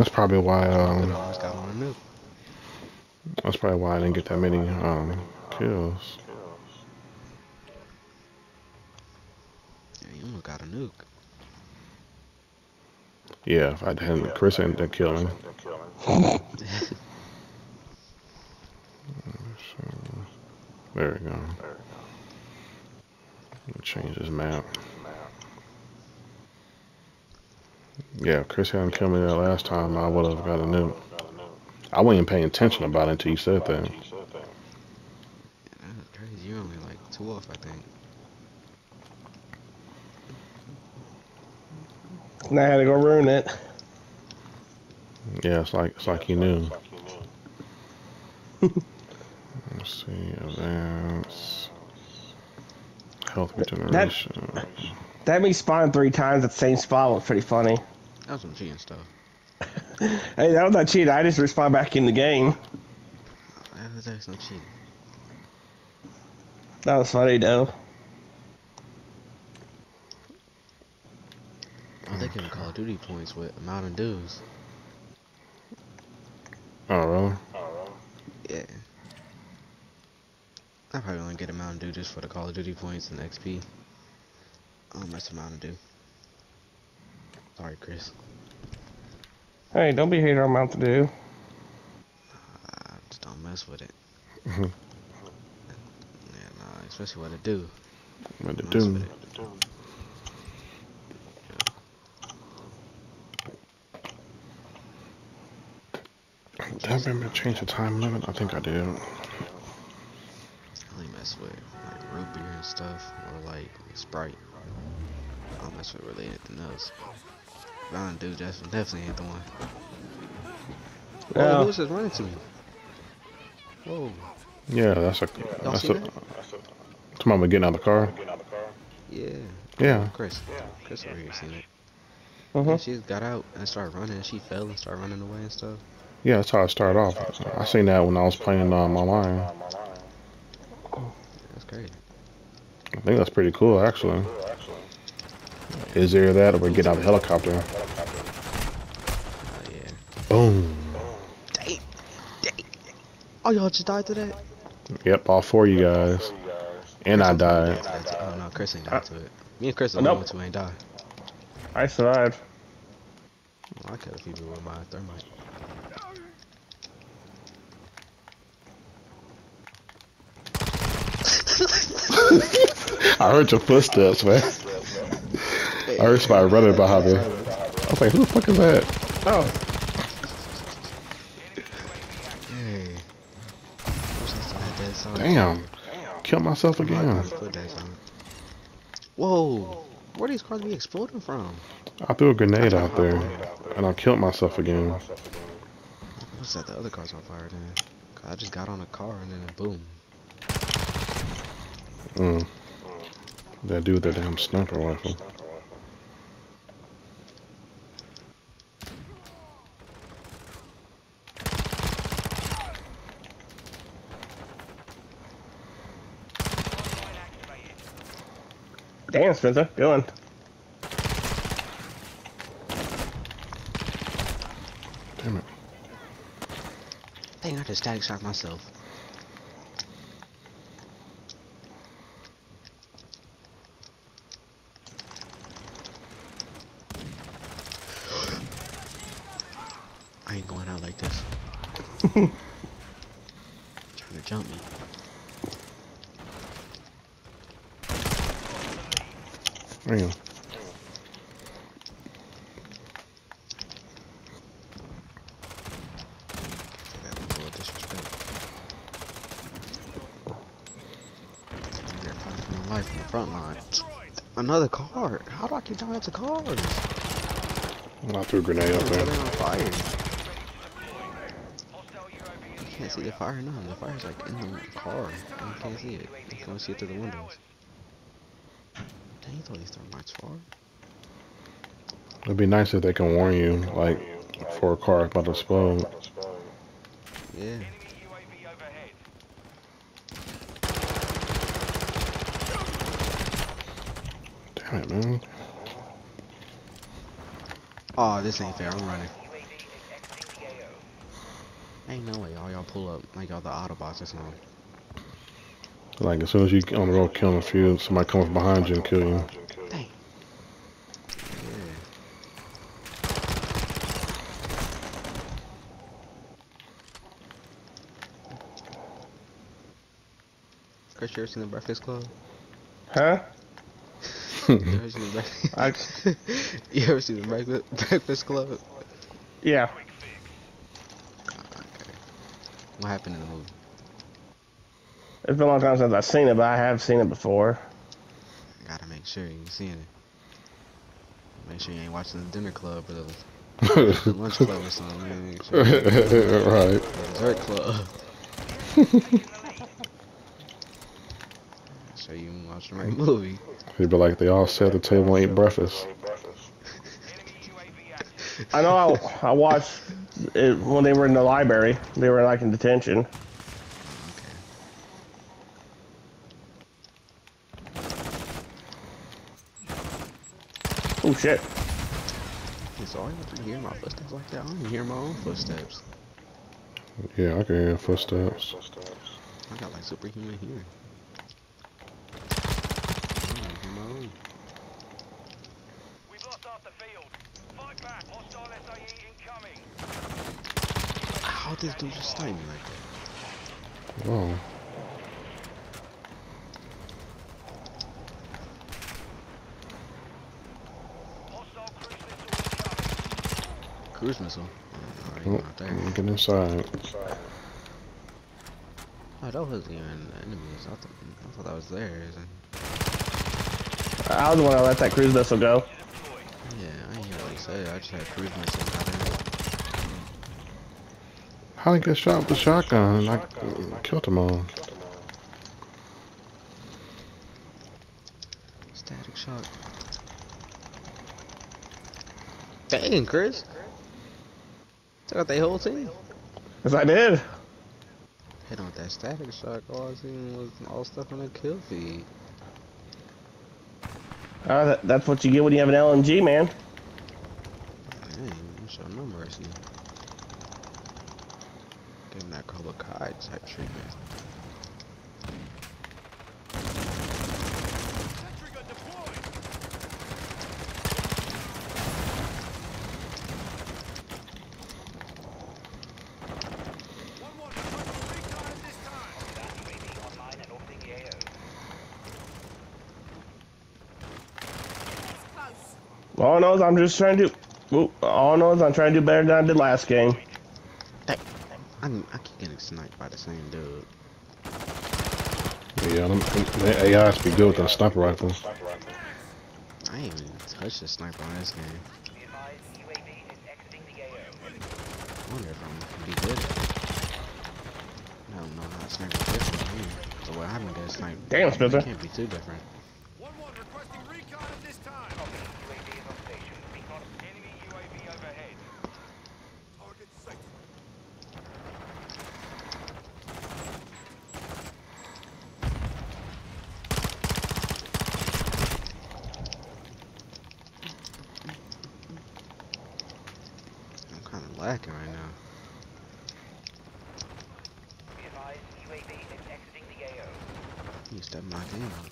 That's probably why. Um, got a nuke. that's probably why I didn't get that many um, kills. Yeah, you almost got a nuke. Yeah, if I hadn't, Chris hadn't killed him. So, there we go. Change this map. Yeah, if Chris hadn't come in there last time, I would have got a nuke. I wasn't even paying attention about it until you said that. That's crazy. You're only like two off, I think. Now I had to go ruin it. Yeah, it's like it's like you knew. Let's see, events, health regeneration. That that me spawned three times at the same spot was pretty funny. That was some cheating stuff. Hey, that was not cheating. I just respawned back in the game. That was actually some cheating. That was funny though. Oh, they give Call of Duty points with Mountain Dews. Oh, really? Yeah. I probably only get a Mountain Dew just for the Call of Duty points and XP. Oh, mess with Mountain Dew. Sorry, Chris. Hey, don't be hater on Mountain Dew. I just don't mess with it. Mhm. yeah, nah, especially what it do. What to Mess do? it. Did I remember to change the time limit? I think I did. I only mess with like root beer and stuff, or like Sprite. I don't mess with really anything else. Mountain Dew that's definitely ain't the one. Oh, Yeah. who was just running to me? Whoa. Yeah, that's a. That's a. that? Tomorrow getting out of the car. Yeah. Yeah. Chris. Yeah. Chris over here seen it. Uh huh. she got out and started running. and She fell and started running away and stuff. Yeah, that's how I started off. I seen that when I was playing um, online. That's crazy. I think that's pretty cool, actually. Is there that, or we get out of the helicopter? Oh yeah. Boom. Dang. Dang. Oh, y'all just died to that? Yep, all four of you guys. And I died. Oh no, Chris ain't died to it. Me and Chris are the Nope. only ones who ain't died. I survived. Well, I killed a few people with my thermite. I heard your footsteps, man. I heard somebody running behind me. I was like, who the fuck is that? Oh, Hey. Wish I still had that song. Damn. Killed myself again. put that. Whoa. Where are these cars be exploding from? I threw a grenade out there, and I killed myself again. What's set the other cars on fire then? 'Cause I just got on a car and then boom. Mm. That dude with that damn sniper rifle. Spencer. Good one. Damn it. Dang, I just static shot myself. I ain't going out like this. Trying to jump me. Damn. That was a little disrespect. They're fighting for my life in the front line. Another car. How do I keep dying to cars? I threw a grenade They're there. on fire. You can't see the fire now. The fire's like in the car. And you can't see it. You can only see it through the windows. Dang, you throw these thermites far. It'd be nice if they can warn you, like, for a car about to explode. Yeah. Damn it, man. Oh, this ain't fair. I'm running. Ain't no way all y'all pull up like y'all the Autobots or something. Like as soon as you on the road killing a few, somebody comes behind you and kill you. Dang. Yeah. Chris, you ever seen the Breakfast Club? Huh? You ever seen the Breakfast? I, you ever seen the Breakfast, breakfast Club? yeah. Okay. What happened in the movie? It's been a long time since I've seen it, but I have seen it before. I Gotta make sure you seen it. Make sure you ain't watching the dinner club or the, the lunch club or something. Man. Make sure right. the dessert club. So you watch the right movie. He'd be like, they all sat at the table and ate breakfast. I know I, I watched it when they were in the library. They were like in detention. Okay. Oh shit. Hey, so I have to hear my footsteps like that. I don't hear my own footsteps. Yeah, I can hear footsteps. I got like superhuman hearing. I don't even hear my own. We've lost half the field. Fight back. Hostile SAE incoming. How this dude just snipe me like that? Whoa. Cruise missile incoming. Oh, alright, Oh, there. get inside. Oh, that wasn't even enemies. I, th I thought that was theirs. I was the one that let that cruise missile go. yeah, I ain't hear what he said. I just had cruise missile. Not there. How he get shot with the shotgun and I killed them all. Static shot. Dang, Chris. Took out the whole team. Yes, I did. Hit on that static shot. All I seen was all stuff on the kill feed. Uh, that, that's what you get when you have an LMG, man. Dang, you show no mercy. Him that Cobra Kai type treatment. All I know is I'm just trying to all I know is I'm trying to do better than I did last game. I'm, I keep getting sniped by the same dude. Yeah, them, the AIs be good with the sniper rifle. I ain't even touched the sniper on this game. Be advised, UAV is exiting the AO. I wonder if I'm gonna be good at it. I don't know how to snipe is different from me. So what I'm gonna snipe. Damn, Spencer. It can't be too different. One one. Requesting recon at this time. UAV is on station. Recon. Enemy UAV overhead. Target sighted. I'm kind of lacking right now. Be advised, UAV is exiting the AO. You step my game up.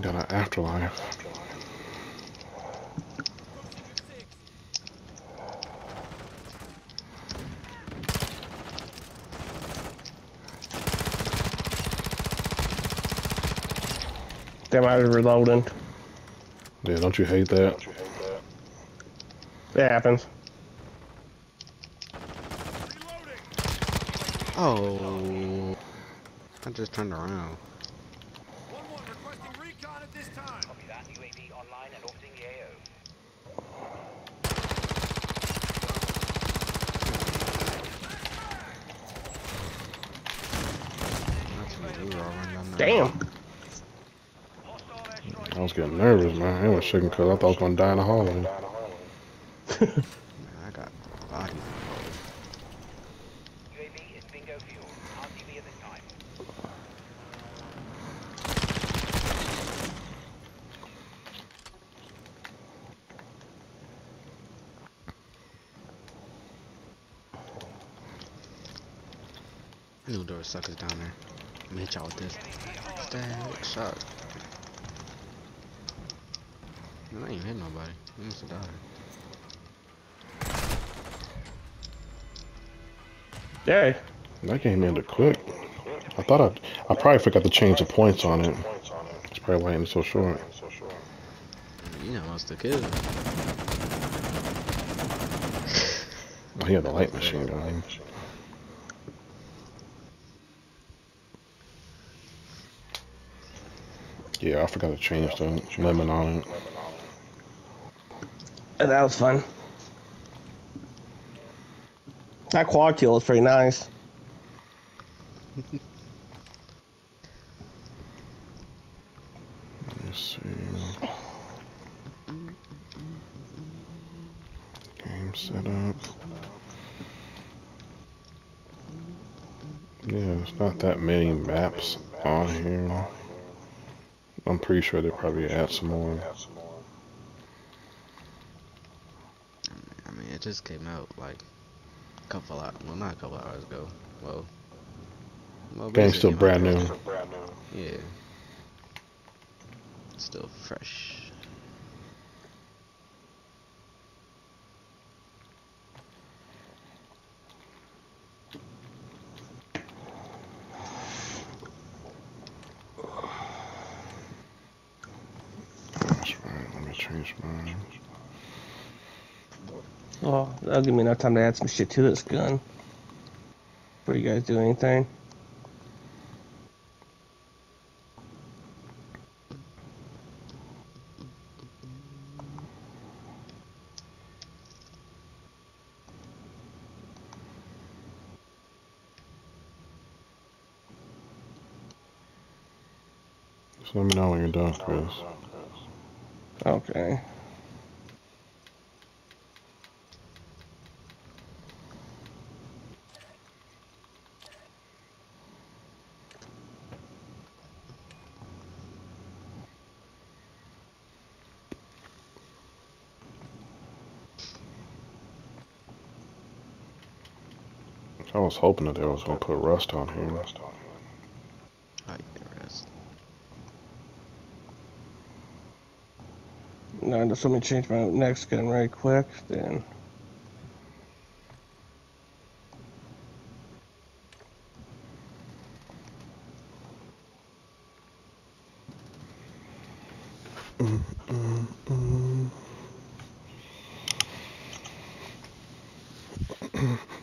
Got an afterlife. Damn, I was reloading. Yeah, don't you hate that? It happens. Reloading. Oh. I just turned around. One one. Requesting recon at this time. Copy that. UAV online and orbiting the AO. That's what we were all running down the Damn. I was getting nervous, man. I was shaking because I thought I was going to die in the hallway. Man, I got body. UAV is bingo fuel. RTB at this time. There suckers down there. I'm gonna hit y'all with this. Static shot. Man, I ain't hit nobody. I must have died. There. That game ended quick. I thought I, I probably forgot to change the points on it. That's probably why it ended so short. You know, must have killed. Oh, he had the light machine gun. Yeah, I forgot to change the lemon on it. That was fun. That quad kill was pretty nice. Let me see. Game setup. Yeah, it's not that many maps on here. I'm pretty sure they probably add some more. I mean, it just came out like a couple hours. Well, not a couple hours ago. Well, well Game's still brand new. Yeah. Still fresh. That's right. Let me change mine. Oh, that'll give me enough time to add some shit to this gun. Before you guys do anything. Just let me know when you're done, Chris. Okay. I was hoping that they was gonna put Rust on here. I get rest. Now just let me change my next gun right quick, then.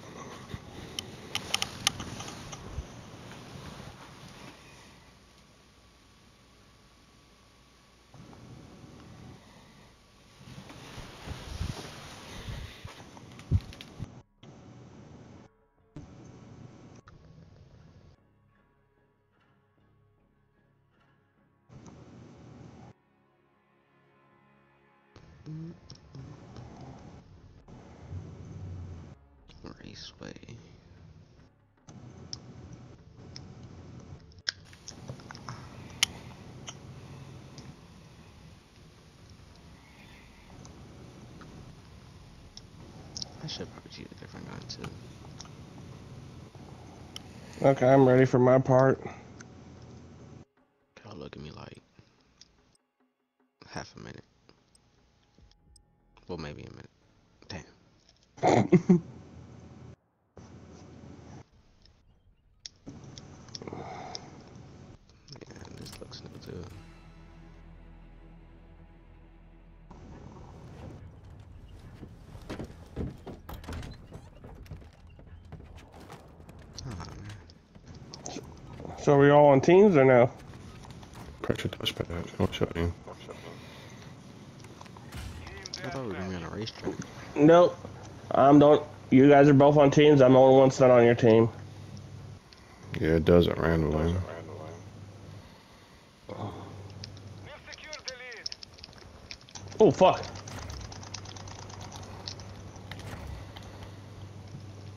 Raceway. I should probably choose a different gun too. Okay, I'm ready for my part. Well, maybe a minute. Damn. Yeah, this looks new too. Man. So are we all on teams or no? Pressure touchpad. I'll show you. I thought we were gonna be on a racetrack. Nope. I'm don't. You guys are both on teams. I'm the only one that's not on your team. Yeah, it does it randomly. We've secured the lead. Oh fuck.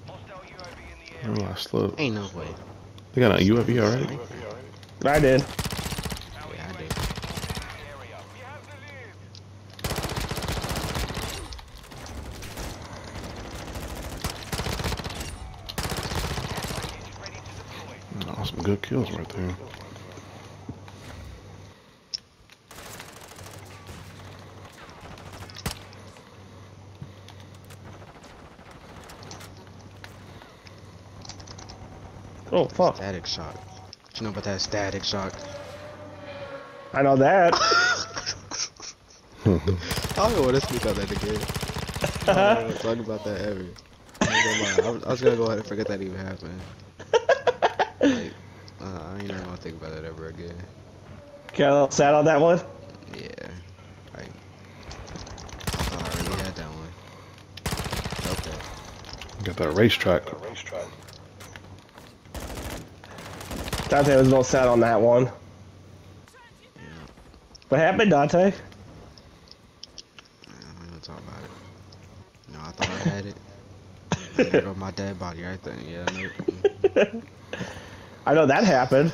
Hostile UAV in the Oh. I slipped. Ain't no way. They got a UAV already? I did. Yeah, I did. area. We have the lead. Package ready to deploy. Good kills right there. Oh fuck! Static shock. What you know about that static shock? I know that. I don't want to speak on that again. I don't want to talk about that ever. I, ain't gonna lie. I was- I was gonna go ahead and forget that even happened. Like, uh, I ain't never gonna think about that ever again. Got a little sad on that one. Yeah. Like, I already had that one. Okay. Got that racetrack. Dante was a little sad on that one. Yeah. What happened, Dante? I'm not gonna talk about it. No, I thought I had it. And there go my dead body right there. Yeah, nope. I know that happened.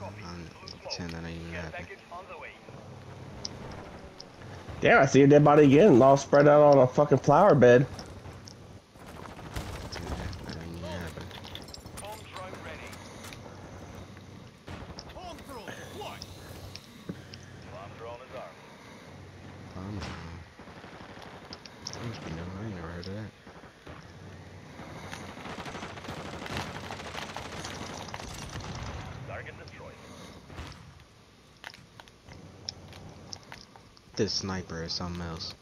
I, I'm pretend Damn, I see a dead body again, all spread out on a fucking flower bed. Pretend that ain't even happened. Bomb drone ready. Bomb drone, what? Bomb drone is armed. Palm drone. That must be new. I ain't never heard of that. Target destroyed. This sniper is something else.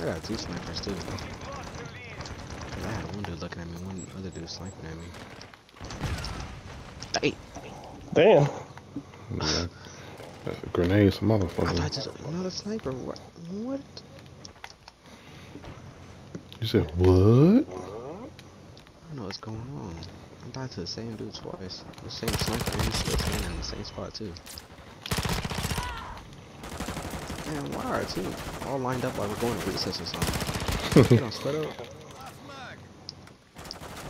I got two snipers too. 'Cause I had one dude looking at me, one other dude sniping at me. Hey, Damn. Yeah. That's a grenade, some I motherfucker. thought just another sniper. What? What? You said what? I don't know what's going on. I died to the same dude twice. The same sniper, and he's still standing in the same spot too. Man, why are two all lined up like we're going to recess or something? you don't split up.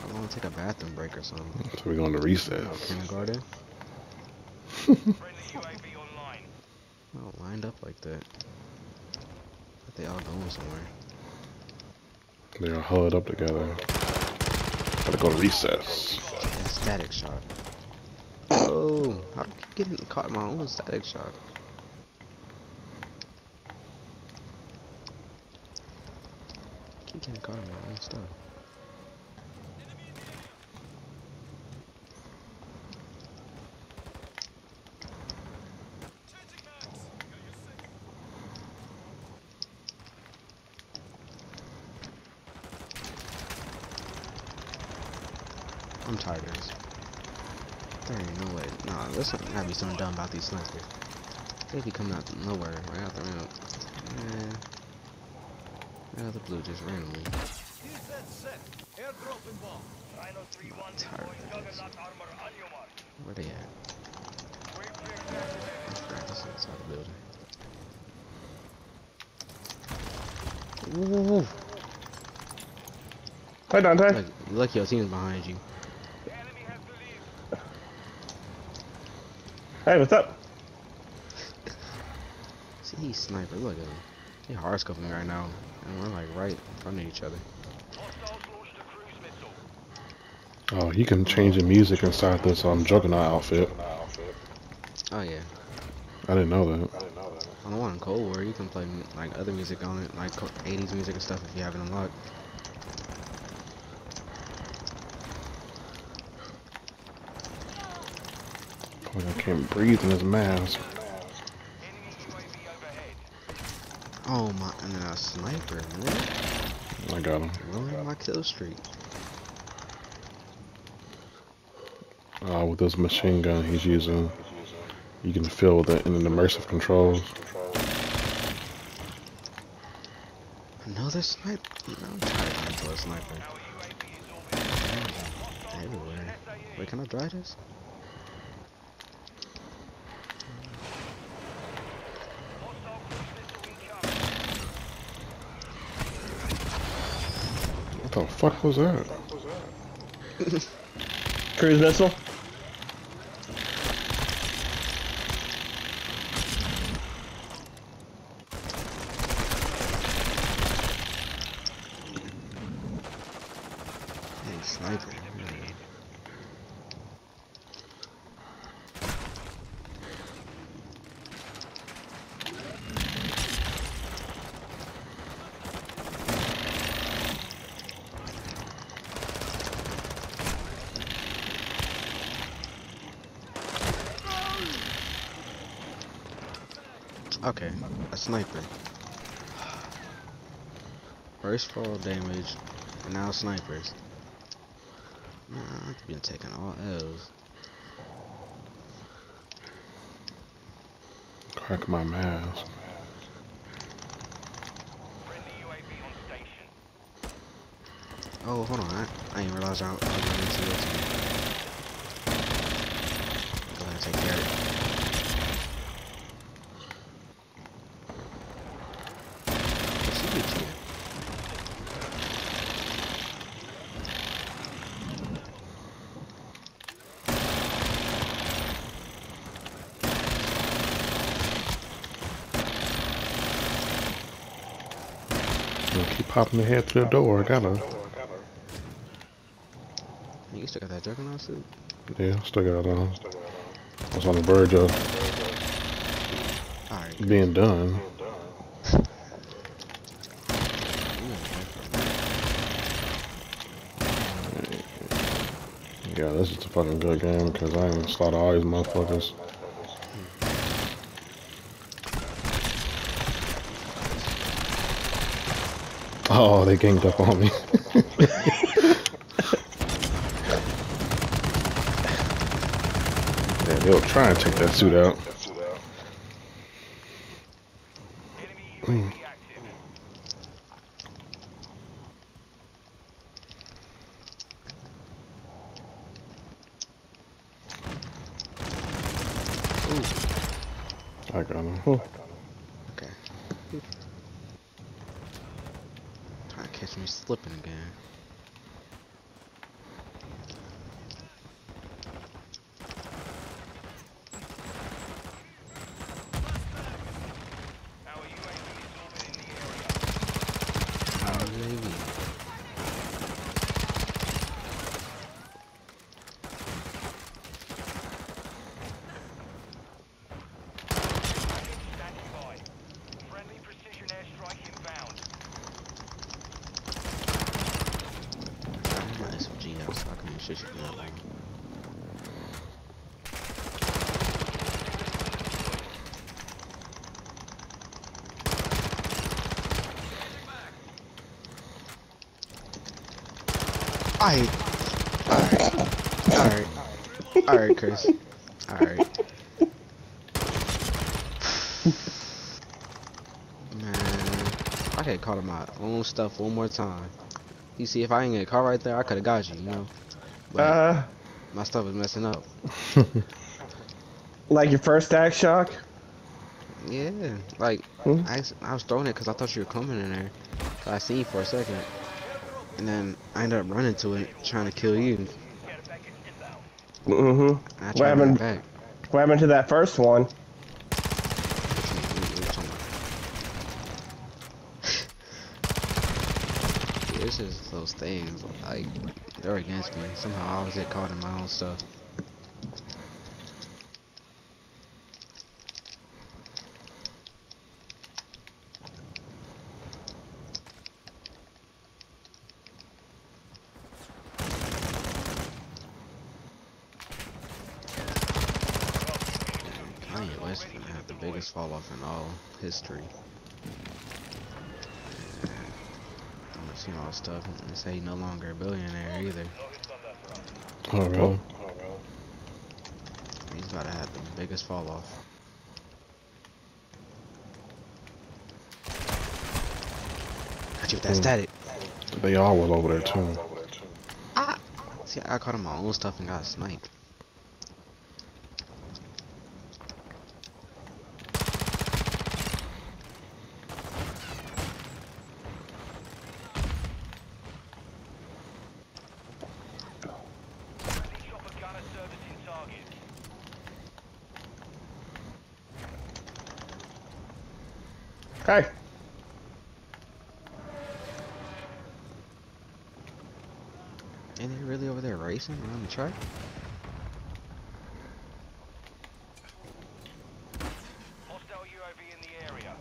I'm gonna take a bathroom break or something. So we're going to Oh, recess. kindergarten. Friendly UAV. Oh, lined up like that. But they all going somewhere. They're all huddled up together. Gotta go to recess. Yeah, static shot. Oh, how did I keep getting caught in my own static shot? I'm tired of this. There ain't no way. Nah, there's something gotta be something dumb about these snipers. They be coming out nowhere, right out the ramp. Man. Out the blue just randomly. Rhino 3-1 I'm tired of this. Juggernaut armor on your mark. Where they at? Quick clear candidate. This inside the building. Ooh, Hi, Dante. look, look, your team's behind you. Enemy has to leave. Hey, what's up? See these sniper, look at them. They hard scoping right now, and we're like right in front of each other. Hostiles launched a cruise missile. Oh, you can change the music inside this um Juggernaut outfit. Oh yeah. I didn't know that. On the one in Cold War, you can play like other music on it, like 80s music and stuff if you have it unlocked. I can't breathe in this mask. Oh my, and then a sniper, man. I got him. Ruining my kill streak. Uh, with this machine gun he's using, you can feel the in the immersive controls. Another sniper? No, I'm tired of sniper. UAV is orbiting. Everywhere. Wait, can I drive this? Hostile cruise missile incoming. What the fuck was that? Cruise missile. Thanks. Okay, a sniper. First fall damage, and now snipers. I've been taking all L's. Crack my mask. Friendly UAV on station. Oh, hold on. I, I didn't realize I was going into this. Go ahead and take care of it. What's he do to you? You keep popping the head through the door. I gotta. You still got that juggernaut suit? Yeah, still got it on. I was on the verge of being done. you ain't there for a minute. Yeah, this is a fucking good game because I ain't slaughter all these motherfuckers. Oh, they ganged up on me. yeah, they'll try and take that suit out. Enemy UAV active. I got him. Okay. Trying to catch me slipping again. Our UAV is orbiting the area. Our UAV. Package standing by. Friendly precision airstrike inbound. I have my SMG out so I can shoot you from that one. Alright. Alright. Alright. Alright, Chris. Alright. Man. I could have caught my own stuff one more time. You see, if I didn't get caught right there, I could have got you, you know? But Uh, my stuff is messing up. like your first stack shock? Yeah, like, Hmm? I, I was throwing it because I thought you were coming in there. So I seen you for a second. And then I ended up running to it, trying to kill you. And Care package inbound. Mm-hmm. I What happened? back. What happened to that first one? What you- what you talking about? Yeah, It's just those things, like, they're against me. Somehow I always get caught in my own stuff. Kanye West gonna have the biggest fall off in all history. I'm gonna see all this stuff and say no longer a billionaire either. Oh, really? He's about to have the biggest fall off. Got you with that Hmm. static. They all was over there too. See, I caught him my own stuff and got sniped. Friendly chopper gunner servicing target. Okay. And they're really over there racing around the track? Hostile UAV in the area.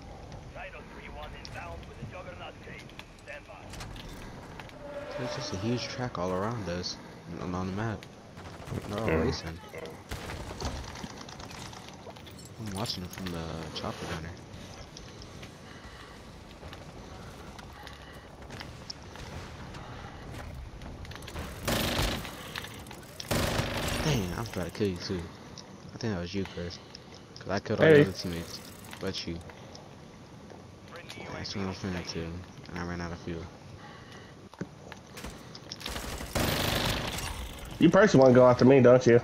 Title 3-1 inbound with the juggernaut team. Stand by. There's just a huge track all around us and on the map. They're all Yeah. racing. I'm watching them from the chopper gunner. Dang, I'm about to kill you too. I think that was you, Chris. Cause I killed all Hey. the other teammates, but you. Friendly That's UAV what I'm finna to, and I ran out of fuel. You personally want to go after me, don't you?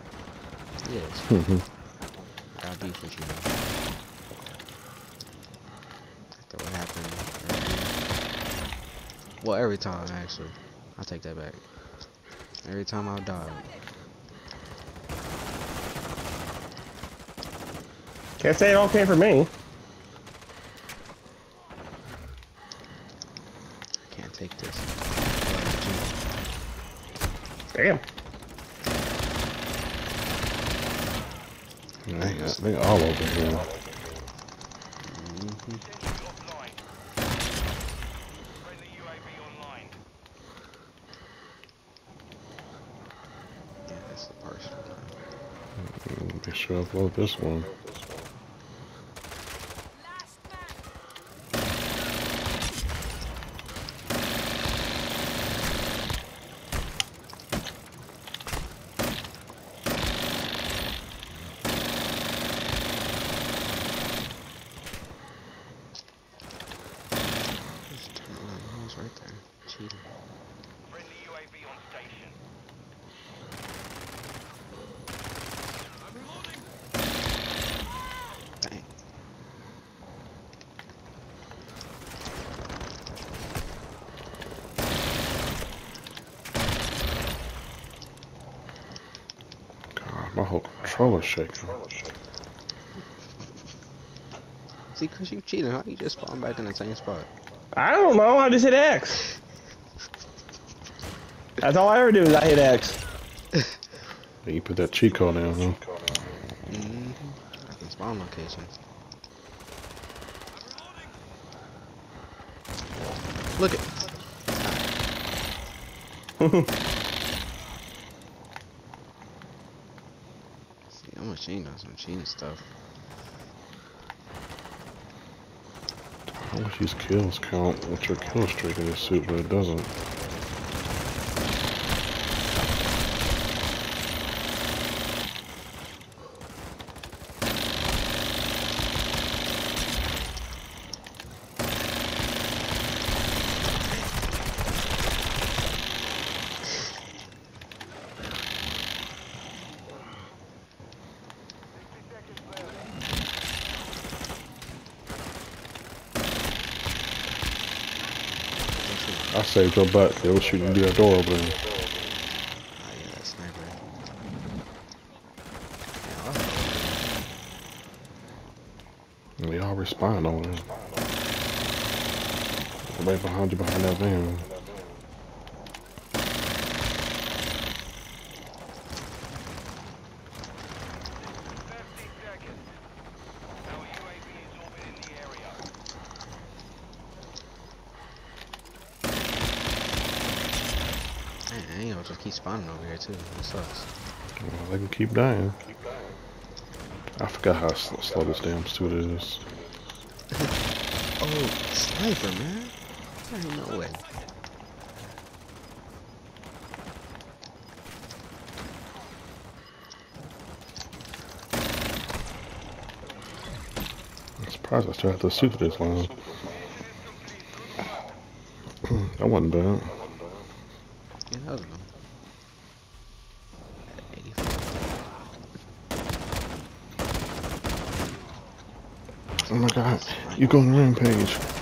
Yes. Mhm. I got beef with you. After what happened. Well, every time actually. I'll take that back. Every time I die. Can't say it all came from me. I can't take this. Damn. They, they all over here. Sentry offline. Friendly UAV online. Yeah, that's the partial. Make sure I upload this one. Just turn around. I was right there. Cheating. Friendly UAV on station. Dang. God, my whole controller's shaking. See, Chris, you cheating. How do you just spawn back in the same spot? I don't know. I just hit X. That's all I ever do is I hit X. You put that cheat code down, huh? Mm-hmm. I can spawn location. Look at. See, I'm machine on some cheating stuff. I wish these kills count with your kill streak in this suit, but it doesn't. I saved your butt. They were shooting through that door over there. Oh yeah, that sniper. Yeah, I'll- And they all respond on it. Right behind you, behind that van. Thirty seconds. Our UAV is orbiting the area. Man, I ain't gonna just keep spawning over here too. That sucks. Well, they can keep dying. I forgot how sl- slow this damn suit is. Oh, sniper, man. There ain't no way. I'm surprised I still have the suit this long. that wasn't bad. Yeah, that was them. 85. Oh my god, you go on a rampage.